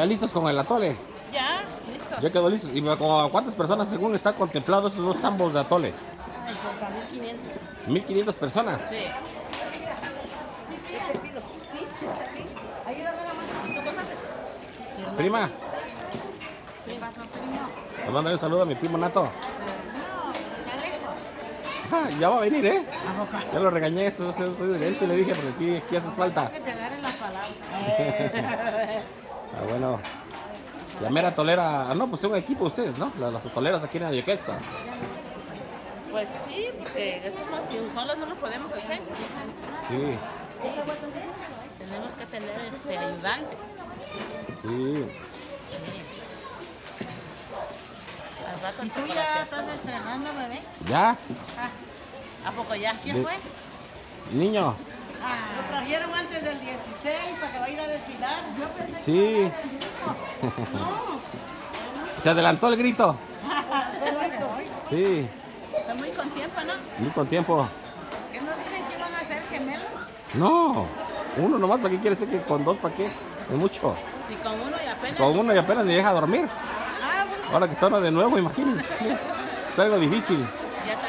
¿Ya listos con el atole? Ya, listo. Ya quedó listo. ¿Y como cuántas personas según está contemplado esos dos tambos de atole? Ay, para 1500. 1500 personas. Sí. Prima, ¿Qué pasó, primo? le mandaré un saludo a mi primo Nato. Ah, ya va a venir, ¿eh? Ya lo regañé, eso, eso, eso, y le dije, porque aquí, aquí haces falta. Que te agarren las palabras. Ah, bueno. La mera tolera. Ah, no, pues es un equipo ustedes, ¿no? Las, las toleras aquí en Ayoquesca. Pues sí, porque eso no, si solos no lo podemos hacer. Sí, Tenemos que tener este, ayudantes. sí. Al rato ¿Y tú ya estás estrenando, bebé? ¿Ya? ¿A poco ya? ¿Quién De- fue? Niño. Lo trajeron antes del 16 para que vaya a ir a desfilar. Yo pensé Sí. Se adelantó el grito. Sí, Está muy con tiempo, ¿no? muy con tiempo. que no dicen que iban a ser gemelos. No, uno nomás, ¿para qué quiere decir que con dos, para qué? Es mucho. Si con uno y apenas. Con uno y apenas ni deja dormir. Ah, bueno. Ahora que está uno de nuevo, imagínense. Es algo difícil. Ya está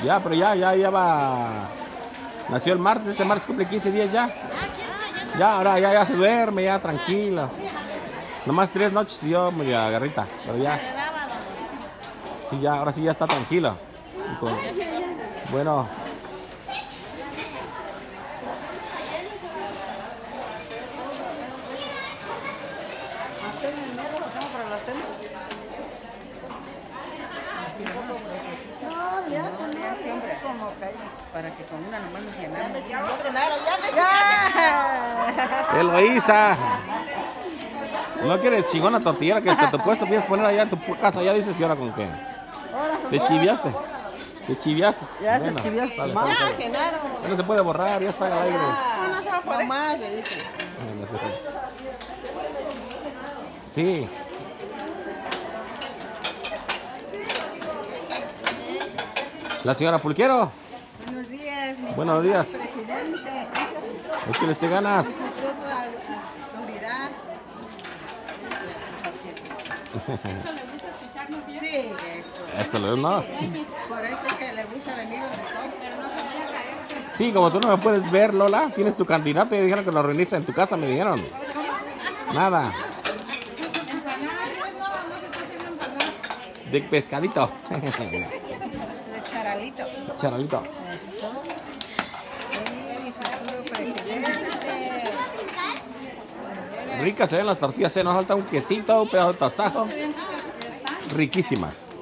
¿no? Ya, pero ya, ya, ya va. Nació el martes, este martes cumple 15 días ya. Ya, ahora ya, ya se duerme, ya tranquila. Nomás tres noches y yo medio agarrita, pero ya. Sí, ya, ahora sí ya está con- Bueno. pero lo hacemos. No, le hacen, le hacen como para que con una nomás nos llenamos. Ya me entrenaron, Eloísa. ¿No quieres chingona tortillera que te, te puedes te poner allá en tu casa? Ya dices, ¿y ahora con qué? ¿Te chiviaste? ¿Te chiviaste? Ya se Bueno, dale, Ya, dale, dale. Genaro. Ya no se puede borrar, ya está al aire. No, no se va a poder. Más, le dije. Sí. La señora Pulquero, Buenos días, mi buenos días. presidente. Échale este ganas. Escuchó toda la unidad. Sí, eso. Eso lo no. Por eso es que le gusta venir donde estoy. Sí, como tú no me puedes ver, Lola, tienes tu candidato y dijeron que lo reunices en tu casa, me dijeron. Nada. De pescadito. De charalito. Charalito. Eso. Sí, mi futuro presidente. Ricas se ven las tortillas, ¿eh? nos falta un quesito, un pedazo de tasajo. Riquísimas.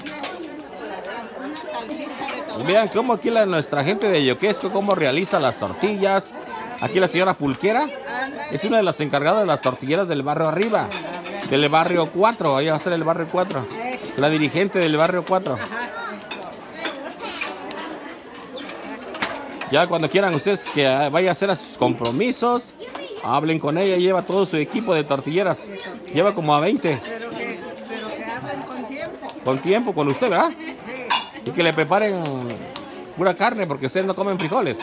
Vean cómo aquí la, nuestra gente de Yoquesco, cómo realiza las tortillas. Aquí la señora Pulquera es una de las encargadas de las tortilleras del barrio arriba, del barrio 4, ahí va a ser el barrio 4. La dirigente del barrio 4. Ya cuando quieran ustedes que vaya a hacer a sus compromisos, hablen con ella, lleva todo su equipo de tortilleras. Lleva como a 20, Pero que, pero que hablen con tiempo. con tiempo, con usted, ¿verdad? Sí. Y que le preparen pura carne porque ustedes no comen frijoles.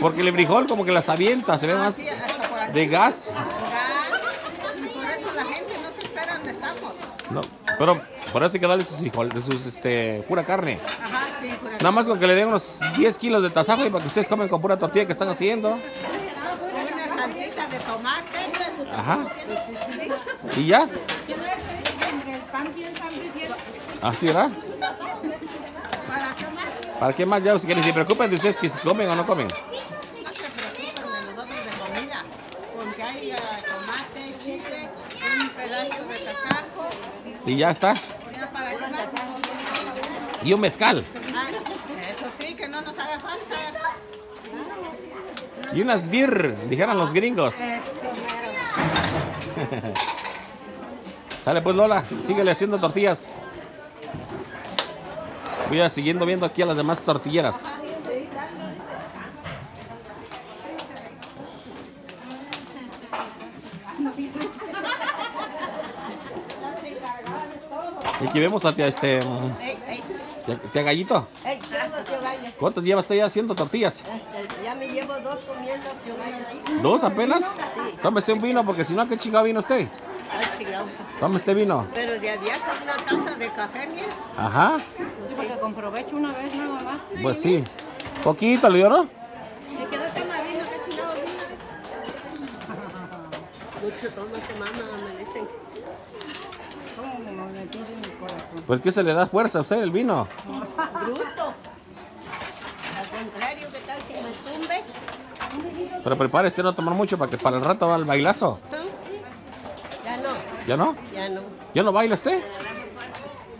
Porque el frijol como que las avienta, se ve más por aquí. de gas. No, pero por eso hay que darle sus frijoles, sus este, pura carne. Ajá, sí, por aquí. Nada más con que le den unos 10 kilos de tasajo y para que ustedes comen con pura tortilla que están haciendo. Una salsita de tomate. Ajá. Y ya. Así, ¿verdad? ¿Para qué más? ¿Para qué más ya? Quieren, se preocupen de ustedes que si comen o no comen. No se preocupen de nosotros de comida. Con que haya tomate, chile, un pedazo de tasajo. Y ya está. Y un mezcal. Eso sí, que no nos haga falta. Y unas beer, dijeron los gringos. Sale pues Lola, síguele haciendo tortillas. Voy a siguiendo viendo aquí a las demás tortilleras. Y aquí vemos a tía, este, tía, tía Gallito. no te gallo. ¿Cuántos lleva usted ya haciendo tortillas? Este, ya me llevo dos comiendo ahí. ¿Dos apenas? Tómese un vino porque si no, ¿qué chingado vino usted? Ay, chingado. Tome este vino. Pero de había con una taza de café, mira. Ajá. Porque con provecho una vez nada más. Pues sí. Poquito le ¿no? Me quedó toma vino, qué chingado vino. Mucho toma tu mamá, me dicen. ¿Por qué se le da fuerza a usted el vino? Bruto. Al contrario, ¿qué tal si me tumbe? Pero prepárese no tomar mucho para que para el rato va el bailazo. ¿Ah? Ya no, ¿Ya no? ya no. ¿Ya no baila usted?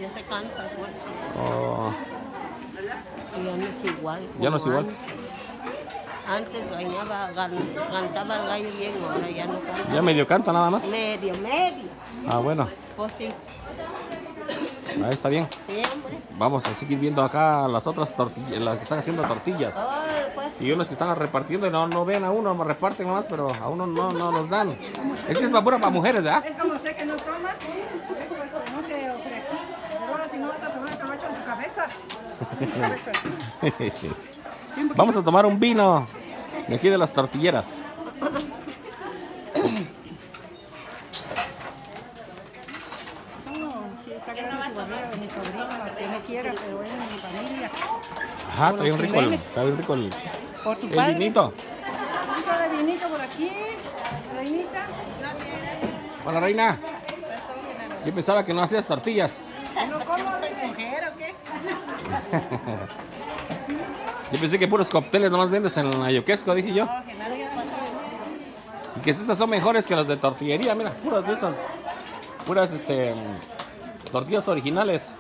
Ya se cansa fuerte. Oh, ya no es igual. Ya no es igual. Antes, gan- cantaba el gallo bien, ahora ya no canta. ya medio canta nada más. Medio, medio. Ah, bueno. Pues sí, Ahí está bien. Vamos a seguir viendo acá las otras tortillas, las que están haciendo tortillas. Y unos que están repartiendo y no, no ven a uno, reparten nomás, pero a uno no, no nos dan. Es que es pura para mujeres, ¿verdad? Es como sé que no tomas, es como eso que no te ofrecí. Pero ahora si no vas a tomar, en tu cabeza. Vamos a tomar un vino de aquí de las tortilleras. No, sí, está grande su barriga de mi sobrino, más que no quiera, pero es de mi familia. Ajá, está bien rico el, está bien rico el, Por tu el padre. vinito. Quítale vinito por aquí, reinita. Hola, reina. Yo pensaba que no hacías tortillas. No como ¿mujer o qué? Yo pensé que puros cócteles nomás vendes en Ayoquesco, dije yo. Y que estas son mejores que las de tortillería, mira, puras de estas. Puras este tortillas originales.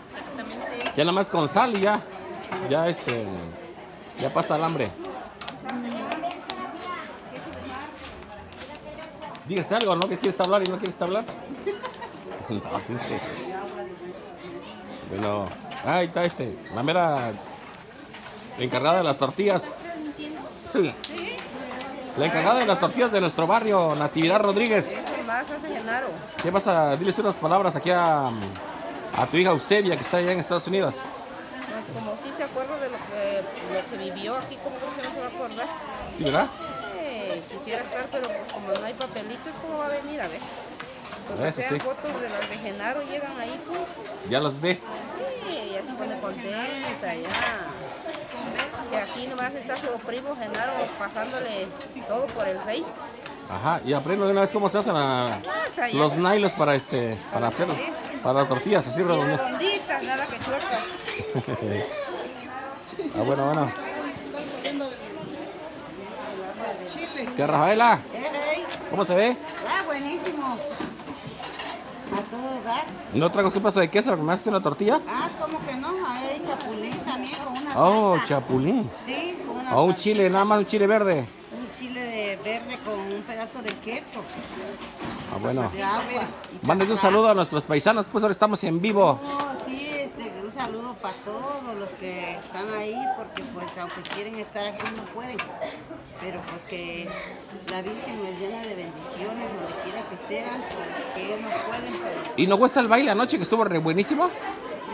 Ya nada más con sal y ya. Ya este. Ya pasa el hambre. Dígase algo, ¿no? Que quieres hablar y no quieres hablar. No. Bueno, ahí está este. La mera encargada de las tortillas. La encargada de las tortillas de nuestro barrio, Natividad Rodríguez. ¿Qué pasa? Diles unas palabras aquí a, a tu hija Eusebia, que está allá en Estados Unidos. Pues como sí se acuerda de lo que, lo que vivió aquí, como que no se va a acordar. ¿Sí, verdad? Eh, quisiera estar, pero pues como no hay papelitos, ¿cómo va a venir a ver? Porque Eso sean sí. fotos de las de Genaro, llegan ahí, pues, Ya las ve. sí, ya se pone contenta, ya. Y aquí nomás está su primo Genaro pasándole todo por el Face. Ajá, y aprendo de una vez cómo se hacen ya. los nylons para este, para hacer, para las tortillas, así redondeadas. Redonditas, nada que chuecas. Ah, bueno, bueno. ¿Qué, Rafaela? ¿Cómo se ve? Ah, buenísimo. A todo dar. ¿No traigo su pedazo de queso? ¿Me hace una tortilla? Ah, ¿cómo que no? Hay chapulín también con una Oh, salsa. chapulín. Sí, con una O un chile, nada más un chile verde. Un chile de verde con un pedazo de queso. Ah, bueno. De agua. Y Mándenle un saludo a nuestros paisanos, pues ahora estamos en vivo. Oh, sí, este, un saludo para todos los que están ahí, porque pues aunque quieren estar aquí no pueden. Pero pues que la Virgen les llena de bendiciones donde quiera que pues, que ellos no pueden, pero ¿Y no gusta el baile anoche que estuvo re buenísimo?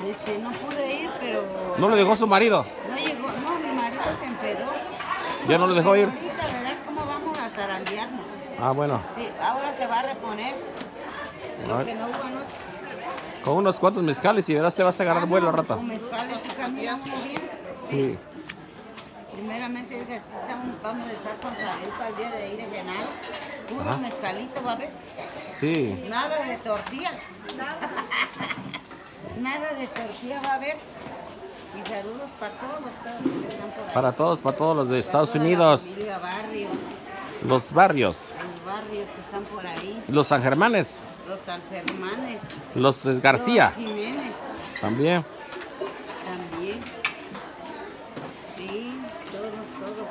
este, no pude ir, pero ¿No lo dejó su marido? no llegó, no, mi marido se empedó. ¿Ya no lo dejó ir? Ahorita, ¿verdad? ¿Cómo vamos a zarandearnos? Ah, bueno. Sí, ahora se va a reponer lo ver. que no hubo anoche. Con unos cuantos mezcales y verás te vas a agarrar vuelo al rato. Con mezcales sí caminamos bien. Sí. Primeramente vamos a estar con salud para el día de ir a llenar. Puro mezcalito va a haber. Sí. Nada de tortilla. Nada de tortilla va a haber. Y saludos para todos, todos los que están por ahí. Para todos, para todos los de Estados Unidos, familia, barrios, los barrios, los barrios que están por ahí. los San Germanes, Los San Germanes. los eh, García Los Jiménez también. también. Sí, todos, todos.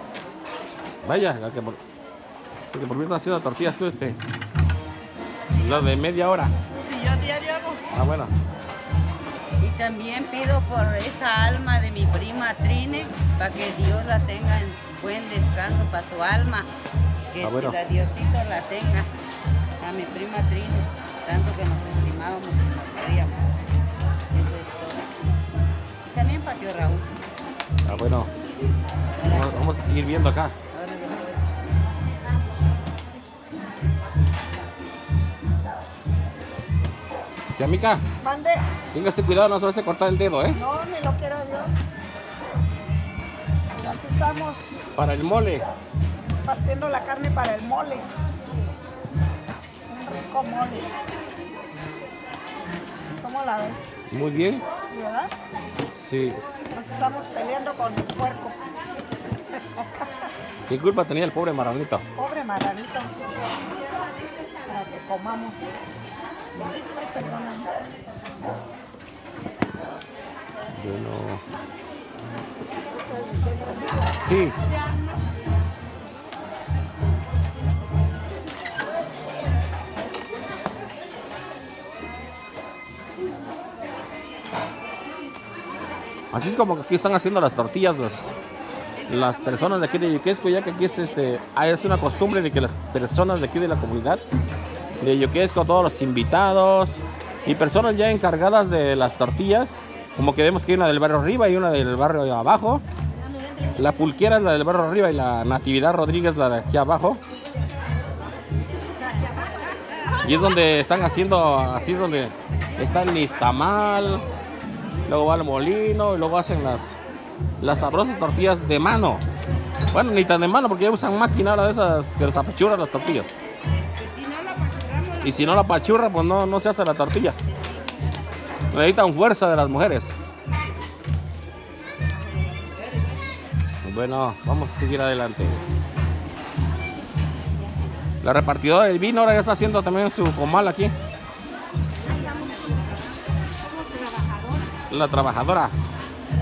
Vaya, la que por, la que por mí están haciendo tortillas tú, este. Lo de media hora. Si yo diario hago. Ah, bueno. Y también pido por esa alma de mi prima Trine, para que Dios la tenga en buen descanso para su alma. Que Ah, bueno. la Diosito la tenga. A mi prima Trine, tanto que nos estimábamos y nos queríamos. Eso es todo. Y también para tío Raúl. Ah, bueno. Vamos- Vamos a seguir viendo acá. Ya, mica, Mande. téngase cuidado, no se vaya a cortar el dedo, ¿eh? No, ni lo quiera Dios. Aquí estamos Para el mole. Partiendo la carne para el mole. Un rico mole. ¿Cómo la ves? Muy bien. ¿Verdad? Sí. Nos estamos peleando con el puerco. ¿Qué culpa tenía el pobre marranito? Pobre marranito. Para que comamos. Ay, perdóname. Bueno. Sí. Así es como que aquí están haciendo las tortillas las, las personas de aquí de Yuquesco, ya que aquí es, este, es una costumbre de que las personas de aquí de la comunidad de Yuquesco, todos los invitados y personas ya encargadas de las tortillas, como que vemos que hay una del barrio arriba y una del barrio abajo. La pulquera es la del barrio arriba y la Natividad Rodríguez la de aquí abajo. Y es donde están haciendo, así es donde está el luego va el molino y luego hacen las, las sabrosas tortillas de mano. Bueno, ni tan de mano porque ya usan máquina ahora de esas que les apachurran las tortillas. Y si no la pachurra, pues no, no se hace la tortilla. Necesitan fuerza de las mujeres. Bueno, vamos a seguir adelante. La repartidora del vino ahora ya está haciendo también su comal aquí. La trabajadora.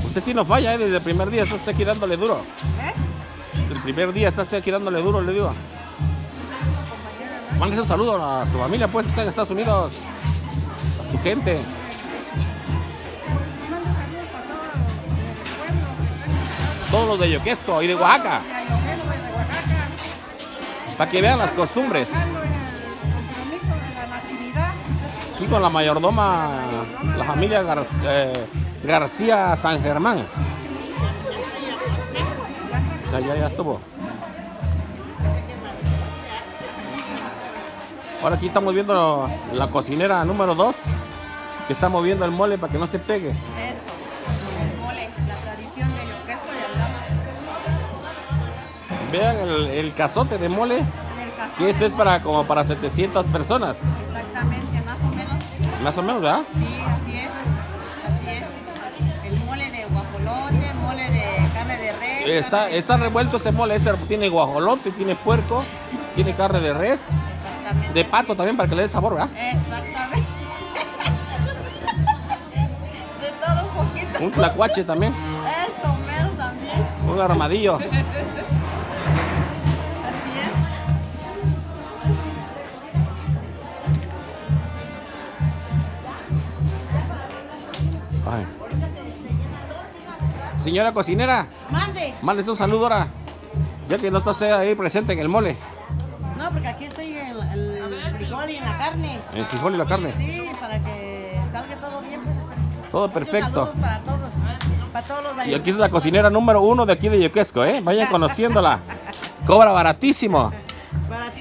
Usted sí no falla, ¿eh? desde el primer día está usted aquí dándole duro. El primer día está usted aquí dándole duro, le digo. Mándese un saludo a su familia, pues, que está en Estados Unidos. A su gente. Todos los de Yoquesco y de Oaxaca. Para que vean las costumbres. Con la mayordoma, la familia Gar- eh, García San Germán. Ya, ya, ya estuvo. Ahora aquí estamos viendo la cocinera número 2 que está moviendo el mole para que no se pegue. Eso, el mole, la tradición de Aldama. Vean el, el cazote de mole, el caso que este es para como para 700 personas. Más o menos, ¿verdad? Sí, así es. Así es. El mole de guajolote, mole de carne de res. Está, carne de- está revuelto ese mole, ese tiene guajolote, tiene puerco, tiene carne de res, Exactamente. de pato también para que le dé sabor, ¿verdad? Exactamente. de todo un poquito. Un tlacuache también, Eso, mero también. un armadillo. Señora cocinera, Mande. mándese un saludo ahora, ya que no está usted ahí presente en el mole, No, porque aquí estoy en el frijol y en la carne. en el frijol y la carne. Sí, para que salga todo bien, pues. Todo perfecto. Para todos. Para todos Y aquí es la cocinera número uno de aquí de Yoquesco, ¿eh? Vayan conociéndola. Cobra baratísimo.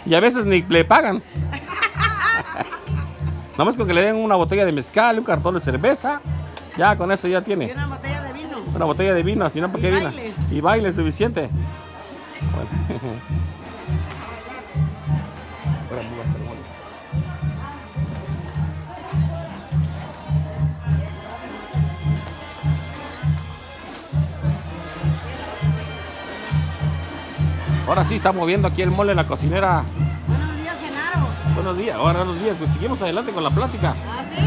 Y a veces ni le pagan. Nomás con que le den una botella de mezcal, un cartón de cerveza, ya con eso ya tiene. Una botella de vino. Si no, ¿para qué vino? Y baile suficiente. Ahora sí está moviendo aquí el mole la cocinera. Buenos días, Genaro. Buenos días, ahora buenos días. Seguimos adelante con la plática. Ah, sí.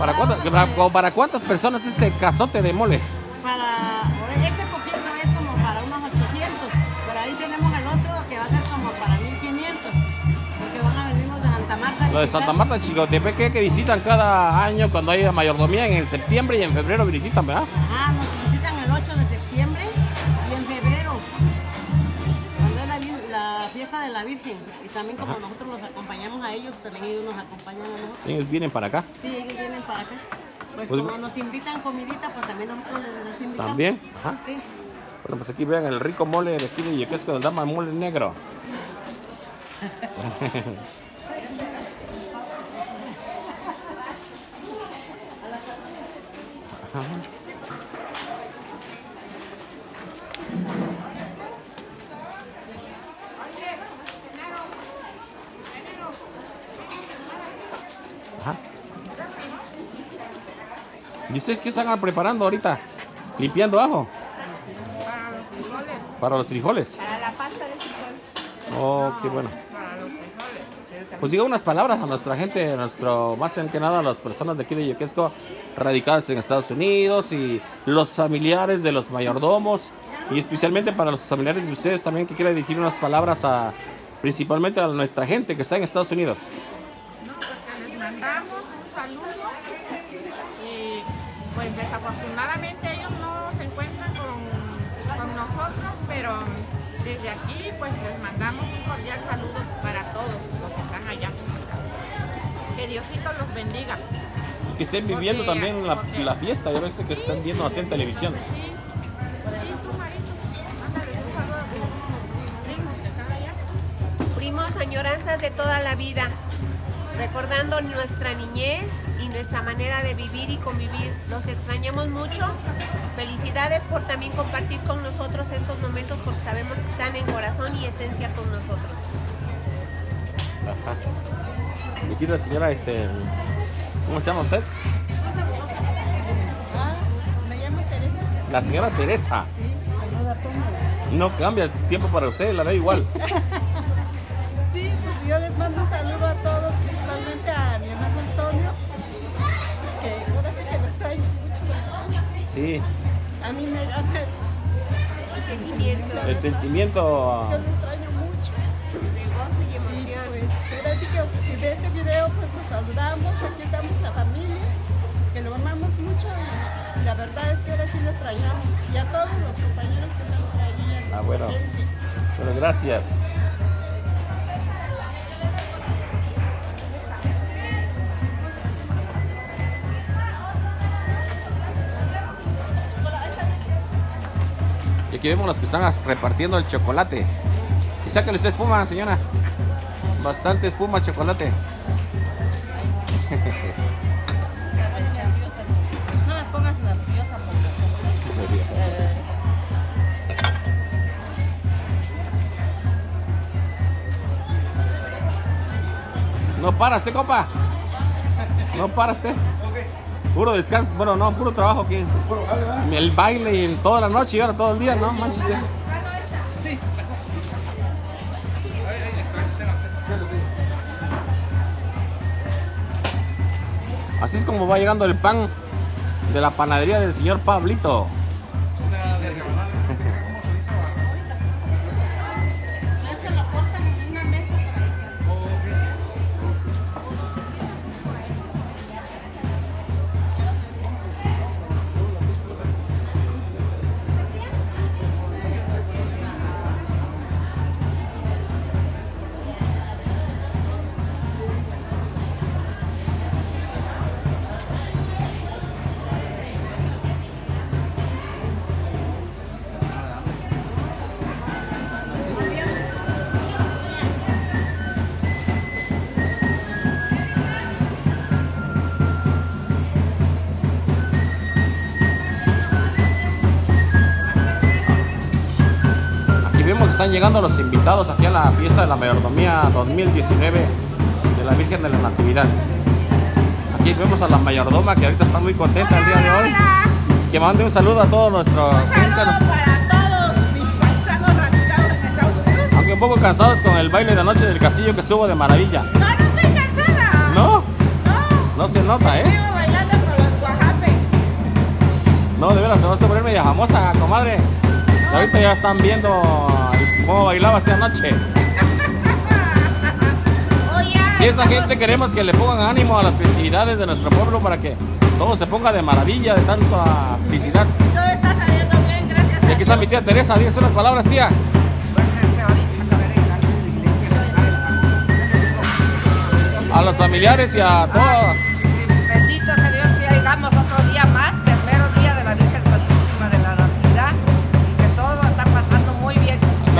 ¿Para cuántas, para, como para cuántas personas es este cazote de mole? Para. Este poquito es como para unos 800. Pero ahí tenemos el otro que va a ser como para 1500. Porque van a venir los de Santa Marta. Lo de. Santa Marta, Chicotepeque, que visitan cada año cuando hay mayordomía en septiembre y en febrero visitan, ¿verdad? Ah, nos visitan el 8 de septiembre y en febrero. Cuando es la fiesta de la Virgen. Y también como nosotros los acompañamos a ellos, también ellos nos acompañan a nosotros. Ellos vienen para acá. Sí, ellos vienen para acá. Pues Pues- como nos invitan comidita, pues también nosotros les, invitamos. También. Ajá. Sí. Bueno, pues aquí vean el rico mole de aquí de Yoquesco del Dama, mole negro. Ajá. Ustedes qué están preparando ahorita? ¿Limpiando ajo? Para los frijoles, Para los frijoles. para la pasta de frijol. Oh, qué bueno. Para los frijoles. Pues diga unas palabras a nuestra gente, a nuestro, más que nada a las personas de aquí de Yoquesco, radicadas en Estados Unidos y los familiares de los mayordomos y especialmente para los familiares de ustedes también que quiera dirigir unas palabras a principalmente a nuestra gente que está en Estados Unidos. No, pues que les mandamos un saludo pues desafortunadamente ellos no se encuentran con, con nosotros, pero desde aquí pues les mandamos un cordial saludo para todos los que están allá. Que Diosito los bendiga. Y que estén viviendo Porque- también la, porque- la fiesta, yo sé que están viendo así en televisión. Sí, sí, tú, Marito, mándales un saludo a tus primos que están allá. Primos, añoranzas de toda la vida, recordando nuestra niñez y nuestra manera de vivir y convivir. Los extrañamos mucho. Felicidades por también compartir con nosotros estos momentos porque sabemos que están en corazón y esencia con nosotros. Ajá. Y aquí la señora, este, ¿cómo se llama usted? Me llamo Teresa. La señora Teresa. Sí. No cambia tiempo para usted, la ve igual. Sí, A mí me gana, Sentimiento el sentimiento. yo lo extraño mucho. de gozo y emoción. pues ahora sí que si ve este video, pues nos saludamos, aquí estamos la familia, que lo amamos mucho y la verdad es que ahora sí lo extrañamos. Y a todos los compañeros que están por ahí. Ah, bueno. gente. Bueno, gracias. Aquí vemos los que están repartiendo el chocolate. Y sácale usted espuma, señora. Bastante espuma, chocolate. No me pongas nerviosa No para usted, compa. No para usted. Puro descanso. Bueno, no, puro trabajo aquí. El baile y toda la noche y ahora todo el día, ¿no? Manches. usted. Así es como va llegando el pan de la panadería del señor Pablito. Están llegando los invitados aquí a la fiesta de la mayordomía 2019 de la Virgen de la Natividad. Aquí vemos a la mayordoma que ahorita está muy contenta el día de hoy. Que mande un saludo a todos nuestros gente, para todos mis paisanos radicados en Estados Unidos. aunque un poco cansados con el baile de anoche del castillo que estuvo de maravilla. No, no estoy cansada. ¿No? No, No se nota, ¿eh? sigo bailando con los Oaxaca. No, de veras se va a poner media famosa, comadre. Ahorita ya están viendo cómo bailaba esta noche. Y esa gente queremos que le pongan ánimo a las festividades de nuestro pueblo para que todo se ponga de maravilla, de tanta felicidad. todo está saliendo bien, gracias Y aquí está mi tía Teresa, dígase unas palabras, tía. Pues este, ahorita acabé de llegar de la iglesia. A los familiares y a todos.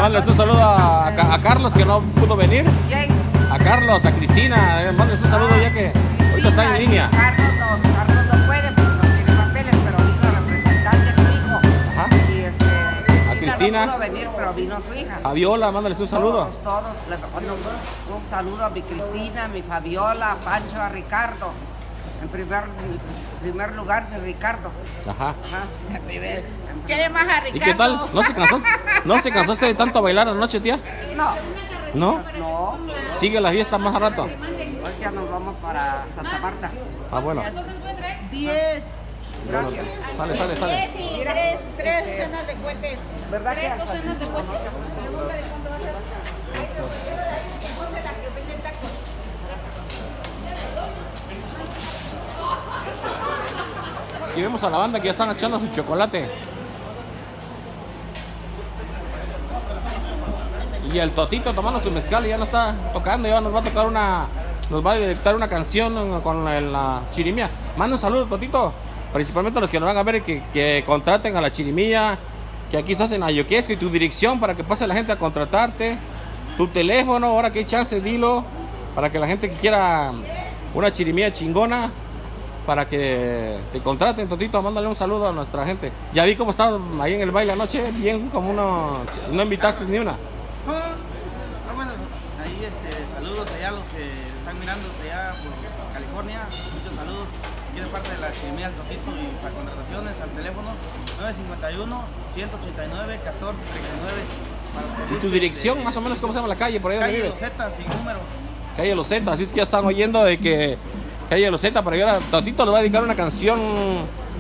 Mándales un saludo a, a- a Carlos que no pudo venir. ¿Quién? A Carlos, a Cristina. eh, Mándales un saludo ya que ahorita está en Cristina, línea. Carlos no, Carlos no puede porque no tiene papeles, pero vino representante su hijo. Ajá. Y este, Cristina, Cristina. no pudo venir, pero vino su hija. A Viola, mándales un saludo. Todos, todos. Le mando un, un saludo a mi Cristina, a mi Fabiola, a Pancho, a Ricardo. En primer, en primer lugar, mi Ricardo. Ajá. Ajá. ¿Quiere más a ¿Y qué tal? ¿No se cansó? ¿No se cansaste de tanto bailar anoche, tía? No, ¿No? no. Sigue la fiesta más a rato. Hoy ya nos vamos para Santa Marta. Ah, bueno. 10. Gracias. Sale, sale, sale. y tres, tres docenas de cohetes. ¿Verdad que Aquí vemos a la banda que ya están echando su chocolate. Y el Totito tomando su mezcal y ya no está tocando, ya nos va a tocar una. Nos va a dictar una canción con la, la chirimía. Manda un saludo, Totito. Principalmente a los que nos van a ver que, que contraten a la chirimía. Que aquí se hacen a Yoquesco y tu dirección para que pase la gente a contratarte. Tu teléfono, ahora que hay chance, dilo. Para que la gente que quiera una chirimía chingona, para que te contraten, Totito, mándale un saludo a nuestra gente. Ya vi cómo estás ahí en el baile anoche, bien como uno, no invitaste ni una. Ah, bueno, ahí este, saludos allá a los que están mirando allá por California. Muchos saludos. Aquí de parte de la Academia del Totito y para contrataciones al teléfono 951 189 1439. Para ¿Y pedir, tu dirección, más o menos, cómo se llama la calle por ahí Calle vives? Rosetta, sin número. Calle Loseta, así es que ya están oyendo de que Calle Loseta, para llegar a Totito le va a dedicar una canción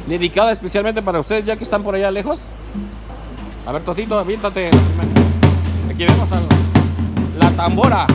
dedicada especialmente para ustedes, ya que están por allá lejos. A ver, Totito, aviéntate. Aquí vemos a la tambora.